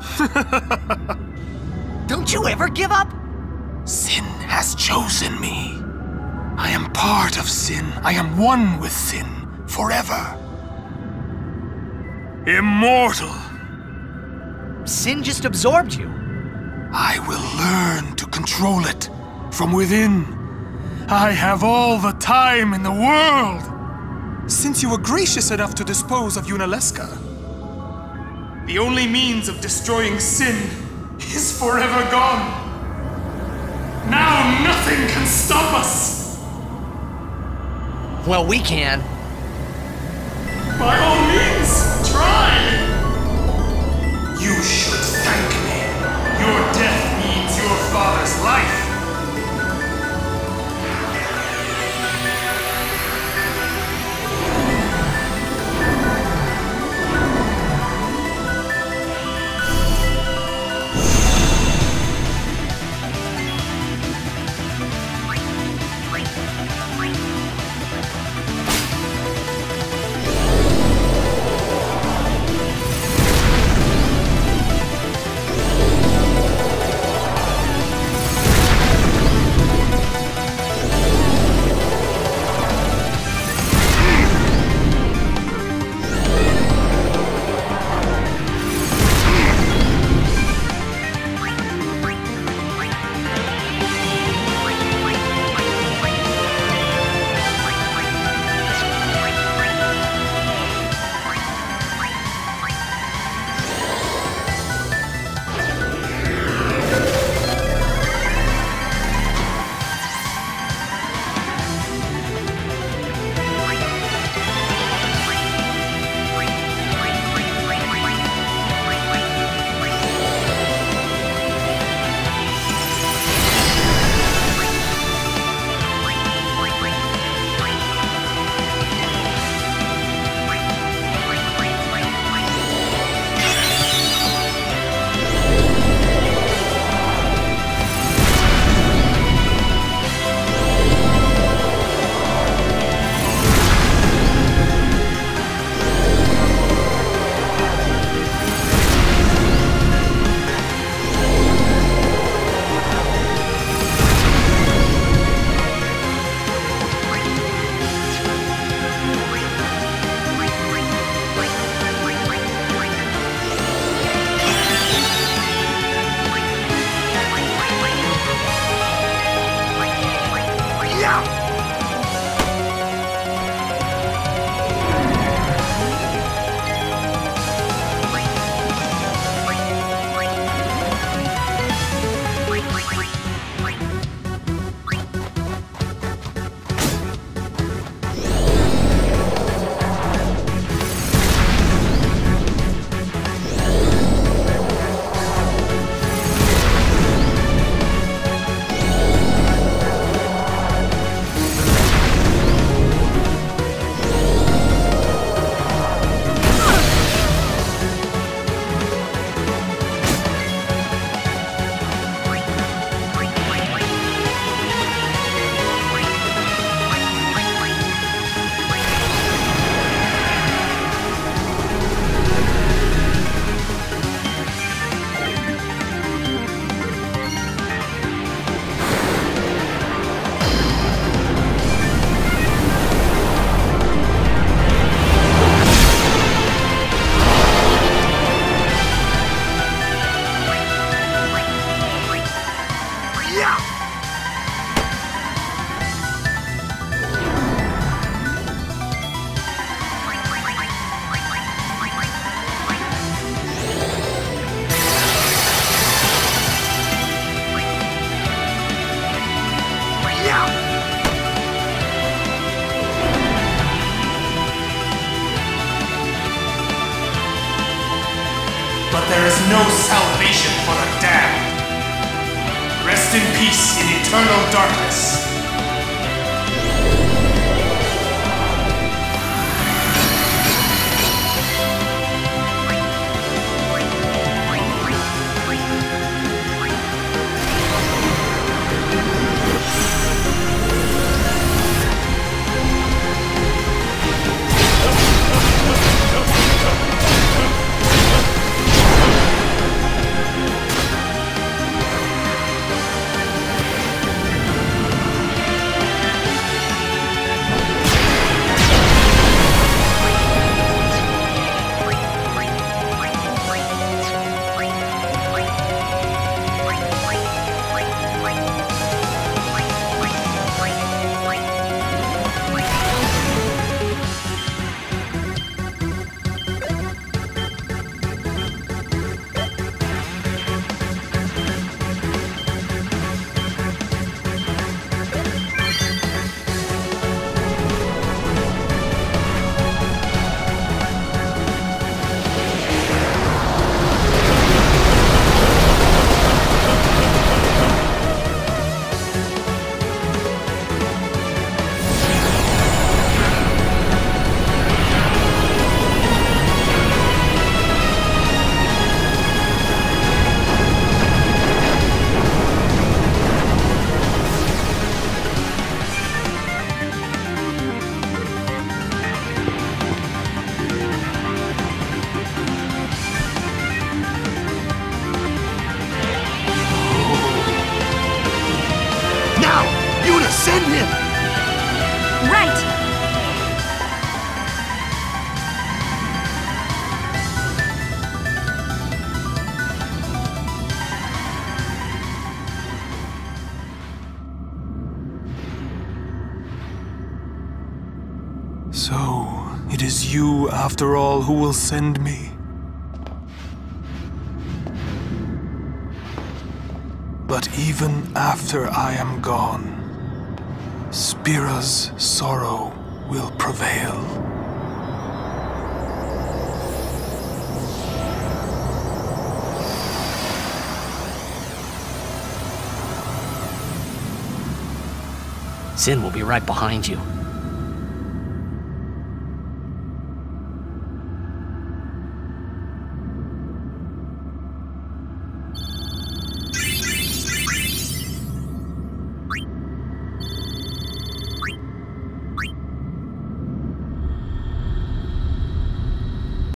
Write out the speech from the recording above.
Don't you ever give up? Sin has chosen me. I am part of sin. I am one with sin forever. Immortal. Sin just absorbed you. I will learn to control it from within. I have all the time in the world. Since you were gracious enough to dispose of Yunalesca, the only means of destroying sin is forever gone. Now nothing can stop us. Well, we can. But there is no salvation for the damned. Rest in peace in eternal darkness. right! So, it is you, after all, who will send me. But even after I am gone, Spira's sorrow will prevail. Sin will be right behind you.